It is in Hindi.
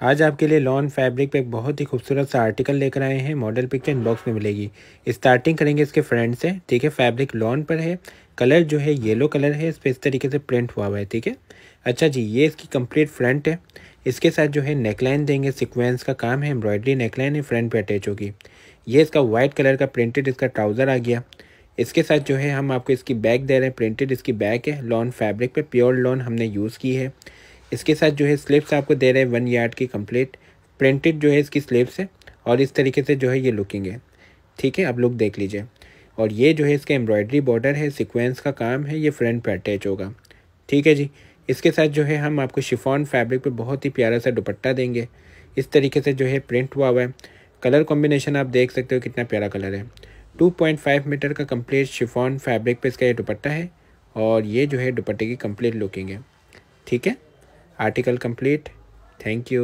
आज आपके लिए लॉन फैब्रिक पे एक बहुत ही खूबसूरत सा आर्टिकल लेकर आए हैं। मॉडल पिक्चर इनबॉक्स में मिलेगी। स्टार्टिंग करेंगे इसके फ्रंट से। ठीक है, फैब्रिक लॉन पर है। कलर जो है, येलो कलर है। इस पर इस तरीके से प्रिंट हुआ हुआ है, ठीक है? अच्छा जी, ये इसकी कंप्लीट फ्रंट है। इसके साथ जो है, नेकलाइन देंगे। सिक्वेंस का काम है, एम्ब्रॉयडरी नेकलाइन है, फ्रंट पे अटैच होगी। ये इसका वाइट कलर का प्रिंटेड इसका ट्राउज़र आ गया। इसके साथ जो है, हम आपको इसकी बैग दे रहे हैं। प्रिंटेड इसकी बैग है। लॉन फैब्रिक पे प्योर लॉन हमने यूज़ की है। इसके साथ जो है स्लिप्स आपको दे रहे हैं वन यार्ड की कंप्लीट प्रिंटेड जो है इसकी स्लिप्स है और इस तरीके से जो है ये लुकिंग है। ठीक है, आप लुक देख लीजिए। और ये जो है इसका एम्ब्रॉयडरी बॉर्डर है सिक्वेंस का काम है, ये फ्रंट पे अटैच होगा। ठीक है जी? इसके साथ जो है हम आपको शिफॉन फैब्रिक पे बहुत ही प्यारा सा दुपट्टा देंगे। इस तरीके से जो है प्रिंट हुआ हुआ है। कलर कॉम्बिनेशन आप देख सकते हो कितना प्यारा कलर है। 2.5 मीटर का कंप्लीट शिफॉन फैब्रिक पे इसका ये दुपट्टा है और ये जो है दुपट्टे की कंप्लीट लुकिंग है। ठीक है? Article complete thank you